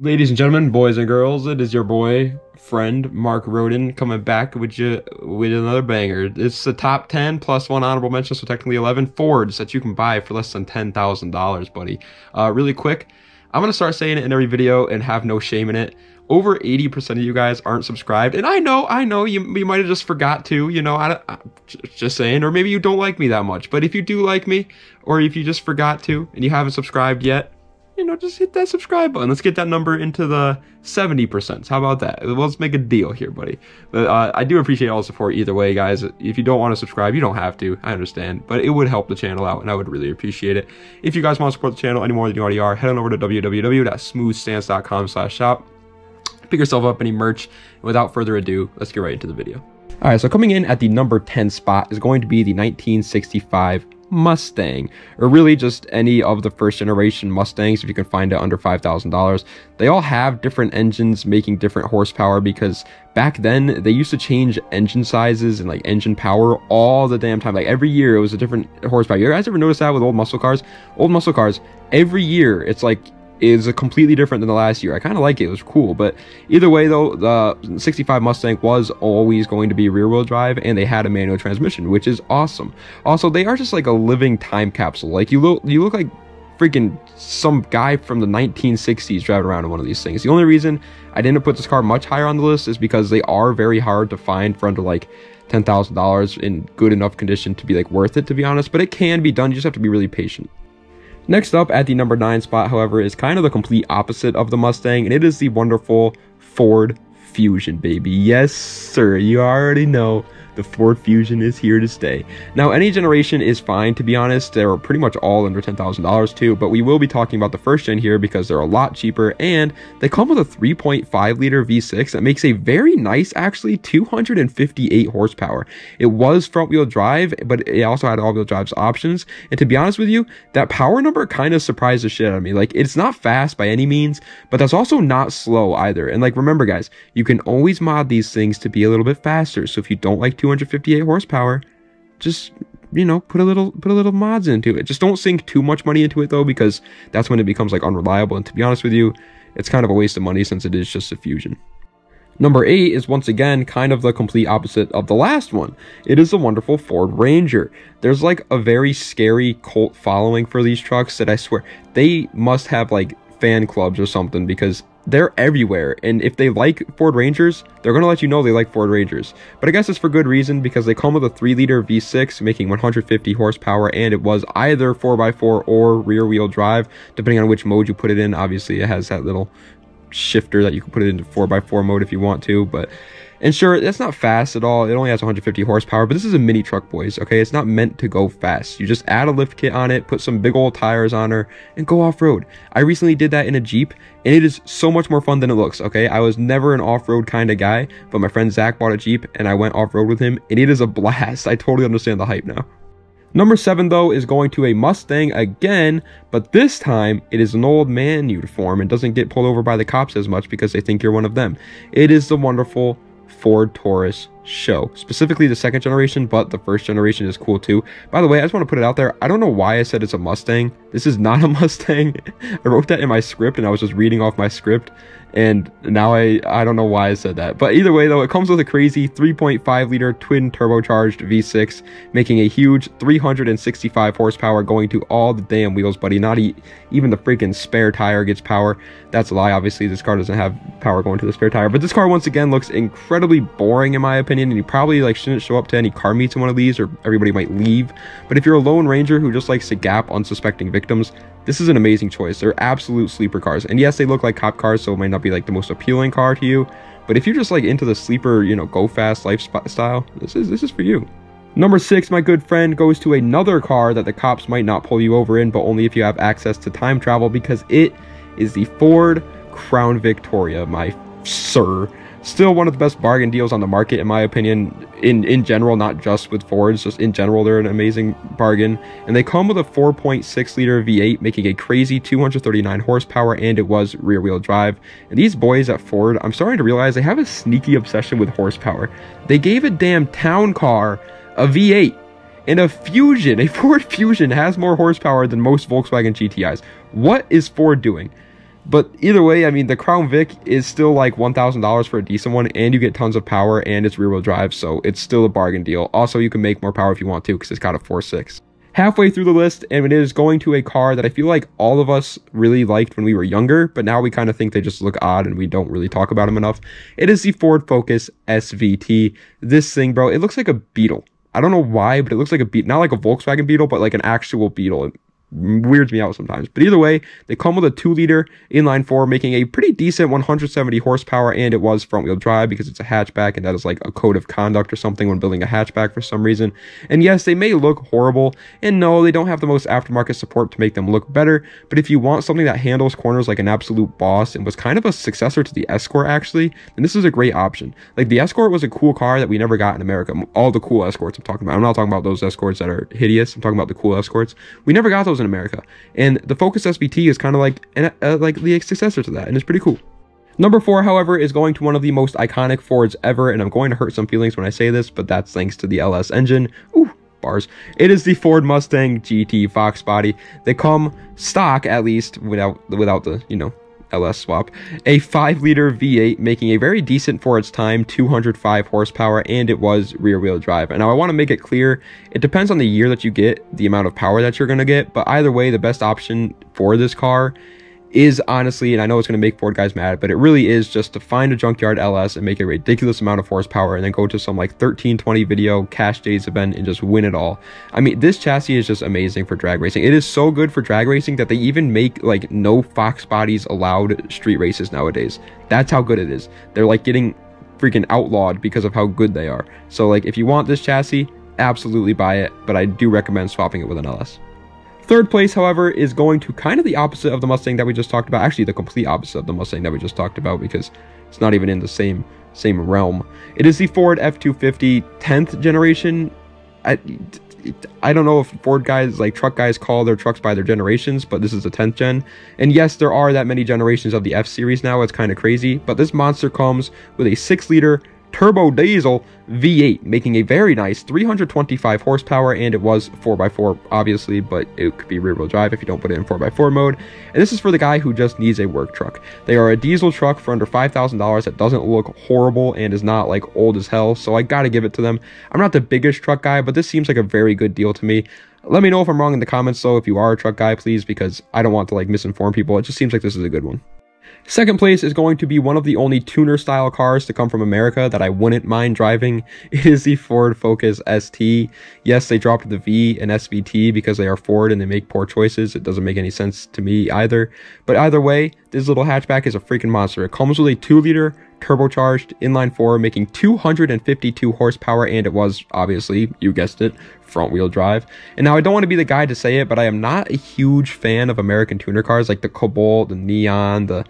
Ladies and gentlemen, boys and girls, it is your boy, friend Mark Roden coming back with you with another banger. It's the top 10 plus one honorable mention, so technically 11 Fords that you can buy for less than $10,000, buddy. Uh, really quick, I'm going to start saying it in every video and have no shame in it. Over 80% of you guys aren't subscribed, and I know, I know, you, you might have just forgot to, you know, I, I, just saying, or maybe you don't like me that much, but if you do like me, or if you just forgot to, and you haven't subscribed yet, you know, just hit that subscribe button. Let's get that number into the 70%. How about that? Let's make a deal here, buddy. But uh, I do appreciate all the support either way, guys. If you don't want to subscribe, you don't have to. I understand. But it would help the channel out, and I would really appreciate it. If you guys want to support the channel any more than you already are, head on over to www.smoothstance.com slash shop. Pick yourself up any merch. Without further ado, let's get right into the video. All right, so coming in at the number 10 spot is going to be the 1965 Mustang, or really just any of the first generation Mustangs if you can find it under $5,000. They all have different engines making different horsepower because back then they used to change engine sizes and like engine power all the damn time. Like every year it was a different horsepower. You guys ever notice that with old muscle cars? Old muscle cars, every year it's like is a completely different than the last year. I kind of like it. It was cool. But either way, though, the 65 Mustang was always going to be rear wheel drive and they had a manual transmission, which is awesome. Also, they are just like a living time capsule. Like you look, you look like freaking some guy from the 1960s driving around in one of these things. The only reason I didn't put this car much higher on the list is because they are very hard to find for under like $10,000 in good enough condition to be like worth it, to be honest. But it can be done. You just have to be really patient. Next up at the number 9 spot, however, is kind of the complete opposite of the Mustang, and it is the wonderful Ford Fusion, baby. Yes, sir, you already know the Ford Fusion is here to stay. Now, any generation is fine, to be honest. They're pretty much all under $10,000 too, but we will be talking about the first gen here because they're a lot cheaper and they come with a 3.5 liter V6 that makes a very nice, actually, 258 horsepower. It was front wheel drive, but it also had all wheel drive options. And to be honest with you, that power number kind of surprised the shit out of me. Like, it's not fast by any means, but that's also not slow either. And like, remember guys, you can always mod these things to be a little bit faster. So if you don't like 258 horsepower. Just you know, put a little put a little mods into it. Just don't sink too much money into it though, because that's when it becomes like unreliable. And to be honest with you, it's kind of a waste of money since it is just a fusion. Number 8 is once again kind of the complete opposite of the last one. It is the wonderful Ford Ranger. There's like a very scary cult following for these trucks that I swear they must have like fan clubs or something because they're everywhere. And if they like Ford Rangers, they're going to let you know they like Ford Rangers. But I guess it's for good reason because they come with a 3 liter V6 making 150 horsepower and it was either 4x4 or rear wheel drive, depending on which mode you put it in. Obviously, it has that little shifter that you can put it into 4x4 mode if you want to. But and sure, that's not fast at all. It only has 150 horsepower, but this is a mini truck, boys, okay? It's not meant to go fast. You just add a lift kit on it, put some big old tires on her, and go off-road. I recently did that in a Jeep, and it is so much more fun than it looks, okay? I was never an off-road kind of guy, but my friend Zach bought a Jeep, and I went off-road with him, and it is a blast. I totally understand the hype now. Number seven, though, is going to a Mustang again, but this time it is an old man uniform and doesn't get pulled over by the cops as much because they think you're one of them. It is the wonderful Ford Taurus SHO. Specifically the second generation, but the first generation is cool too. By the way, I just want to put it out there. I don't know why I said it's a Mustang. This is not a Mustang. I wrote that in my script and I was just reading off my script and now I I don't know why I said that. But either way though, it comes with a crazy 3.5 liter twin turbocharged V6, making a huge 365 horsepower going to all the damn wheels, buddy. Not e even the freaking spare tire gets power. That's a lie. Obviously, this car doesn't have power going to the spare tire. But this car once again looks incredibly boring in my opinion, and you probably like shouldn't show up to any car meets in one of these, or everybody might leave. But if you're a lone ranger who just likes to gap unsuspecting victims, this is an amazing choice. They're absolute sleeper cars. And yes, they look like cop cars, so it might not be like the most appealing car to you. But if you're just like into the sleeper, you know, go fast lifestyle, this is this is for you. Number six, my good friend, goes to another car that the cops might not pull you over in, but only if you have access to time travel because it is the Ford Crown Victoria, my sir. Still one of the best bargain deals on the market, in my opinion, in, in general, not just with Fords, just in general, they're an amazing bargain. And they come with a 4.6 liter V8, making a crazy 239 horsepower, and it was rear wheel drive. And these boys at Ford, I'm starting to realize they have a sneaky obsession with horsepower. They gave a damn town car a V8 and a Fusion, a Ford Fusion has more horsepower than most Volkswagen GTIs. What is Ford doing? But either way, I mean, the Crown Vic is still like $1,000 for a decent one, and you get tons of power, and it's rear wheel drive, so it's still a bargain deal. Also, you can make more power if you want to, because it's got a 4.6 halfway through the list, and it is going to a car that I feel like all of us really liked when we were younger, but now we kind of think they just look odd and we don't really talk about them enough. It is the Ford Focus SVT. This thing, bro, it looks like a Beetle. I don't know why, but it looks like a Beetle, not like a Volkswagen Beetle, but like an actual Beetle weirds me out sometimes. But either way, they come with a 2 liter inline 4, making a pretty decent 170 horsepower, and it was front wheel drive because it's a hatchback, and that is like a code of conduct or something when building a hatchback for some reason. And yes, they may look horrible, and no, they don't have the most aftermarket support to make them look better, but if you want something that handles corners like an absolute boss and was kind of a successor to the Escort actually, then this is a great option. Like the Escort was a cool car that we never got in America. All the cool Escorts I'm talking about. I'm not talking about those Escorts that are hideous. I'm talking about the cool Escorts. We never got those in America. And the Focus SVT is kind of like an, uh, like the successor to that, and it's pretty cool. Number four, however, is going to one of the most iconic Fords ever, and I'm going to hurt some feelings when I say this, but that's thanks to the LS engine. Ooh, bars. It is the Ford Mustang GT Fox body. They come stock, at least, without without the, you know, LS swap, a 5 liter V8 making a very decent for its time 205 horsepower and it was rear wheel drive. And now I want to make it clear, it depends on the year that you get, the amount of power that you're going to get, but either way the best option for this car is honestly, and I know it's going to make Ford guys mad, but it really is just to find a junkyard LS and make a ridiculous amount of horsepower and then go to some like 1320 video cash days event and just win it all. I mean, this chassis is just amazing for drag racing. It is so good for drag racing that they even make like no Fox bodies allowed street races nowadays. That's how good it is. They're like getting freaking outlawed because of how good they are. So like if you want this chassis, absolutely buy it, but I do recommend swapping it with an LS. Third place, however, is going to kind of the opposite of the Mustang that we just talked about. Actually, the complete opposite of the Mustang that we just talked about because it's not even in the same same realm. It is the Ford F250 10th generation. I, I don't know if Ford guys, like truck guys, call their trucks by their generations, but this is the 10th gen. And yes, there are that many generations of the F series now. It's kind of crazy. But this monster comes with a 6 liter turbo diesel V8, making a very nice 325 horsepower, and it was 4x4, obviously, but it could be rear-wheel drive if you don't put it in 4x4 mode. And this is for the guy who just needs a work truck. They are a diesel truck for under $5,000 that doesn't look horrible and is not, like, old as hell, so I gotta give it to them. I'm not the biggest truck guy, but this seems like a very good deal to me. Let me know if I'm wrong in the comments, though, if you are a truck guy, please, because I don't want to, like, misinform people. It just seems like this is a good one. Second place is going to be one of the only tuner style cars to come from America that I wouldn't mind driving. It is the Ford Focus ST. Yes, they dropped the V and SVT because they are Ford and they make poor choices. It doesn't make any sense to me either. But either way, this little hatchback is a freaking monster. It comes with a 2 liter turbocharged inline 4 making 252 horsepower and it was obviously, you guessed it, front wheel drive. And now I don't want to be the guy to say it, but I am not a huge fan of American tuner cars like the Cobalt, the Neon, the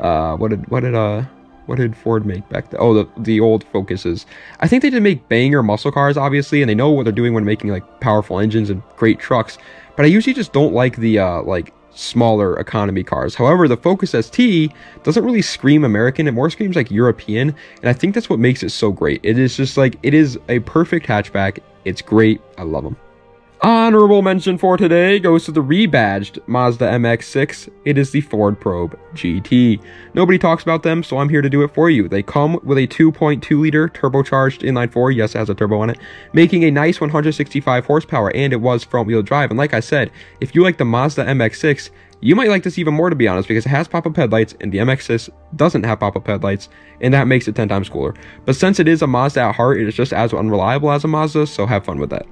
uh, what did what did uh what did Ford make back then? Oh, the the old Focuses. I think they did make banger muscle cars, obviously, and they know what they're doing when making like powerful engines and great trucks. But I usually just don't like the uh, like smaller economy cars. However, the Focus ST doesn't really scream American, it more screams like European, and I think that's what makes it so great. It is just like it is a perfect hatchback. It's great. I love them. Honorable mention for today goes to the rebadged Mazda MX-6. It is the Ford Probe GT. Nobody talks about them, so I'm here to do it for you. They come with a 2.2 liter turbocharged inline-4, yes, it has a turbo on it, making a nice 165 horsepower, and it was front-wheel drive. And like I said, if you like the Mazda MX-6, you might like this even more to be honest, because it has pop-up headlights, and the MX-6 doesn't have pop-up headlights, and that makes it 10 times cooler. But since it is a Mazda at heart, it is just as unreliable as a Mazda, so have fun with that.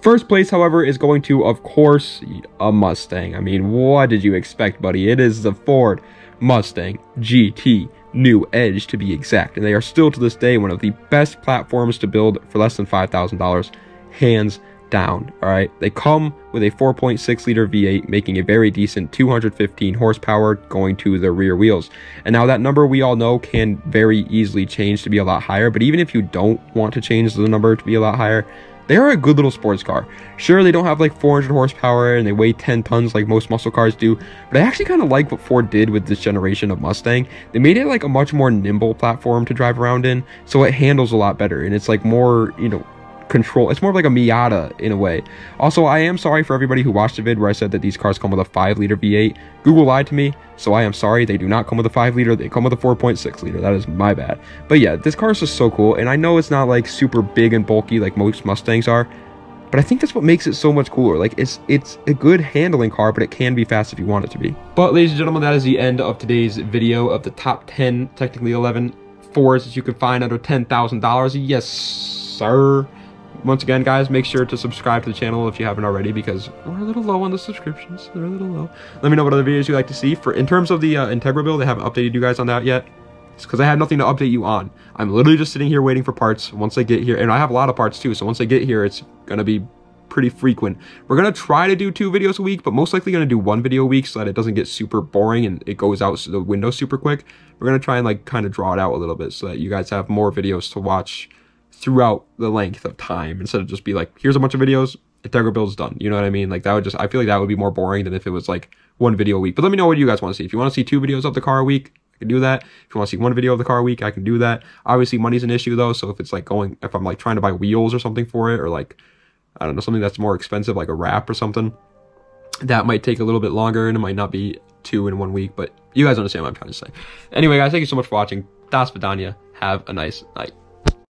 First place, however, is going to, of course, a Mustang. I mean, what did you expect, buddy? It is the Ford Mustang GT New Edge, to be exact. And they are still, to this day, one of the best platforms to build for less than $5,000, hands down. All right. They come with a 4.6 liter V8, making a very decent 215 horsepower going to the rear wheels. And now that number we all know can very easily change to be a lot higher. But even if you don't want to change the number to be a lot higher, they are a good little sports car. Sure, they don't have like 400 horsepower and they weigh 10 tons like most muscle cars do, but I actually kind of like what Ford did with this generation of Mustang. They made it like a much more nimble platform to drive around in, so it handles a lot better and it's like more, you know, control. It's more like a Miata in a way. Also, I am sorry for everybody who watched the vid where I said that these cars come with a 5 liter V8. Google lied to me, so I am sorry. They do not come with a 5 liter. They come with a 4.6 liter. That is my bad. But yeah, this car is just so cool. And I know it's not like super big and bulky like most Mustangs are. But I think that's what makes it so much cooler. Like it's it's a good handling car, but it can be fast if you want it to be. But ladies and gentlemen, that is the end of today's video of the top 10, technically 11 Fords that you can find under $10,000. Yes, sir once again, guys, make sure to subscribe to the channel if you haven't already because we're a little low on the subscriptions. They're a little low. Let me know what other videos you'd like to see. For In terms of the uh, Integra build, they haven't updated you guys on that yet. It's because I have nothing to update you on. I'm literally just sitting here waiting for parts. Once they get here, and I have a lot of parts too, so once they get here, it's going to be pretty frequent. We're going to try to do two videos a week, but most likely going to do one video a week so that it doesn't get super boring and it goes out the window super quick. We're going to try and like kind of draw it out a little bit so that you guys have more videos to watch throughout the length of time instead of just be like, here's a bunch of videos, Integra build's done. You know what I mean? Like that would just, I feel like that would be more boring than if it was like one video a week. But let me know what you guys want to see. If you want to see two videos of the car a week, I can do that. If you want to see one video of the car a week, I can do that. Obviously, money's an issue though. So if it's like going, if I'm like trying to buy wheels or something for it, or like, I don't know, something that's more expensive, like a wrap or something, that might take a little bit longer and it might not be two in one week. But you guys understand what I'm trying to say. Anyway, guys, thank you so much for watching. Das Vidania. Have a nice night.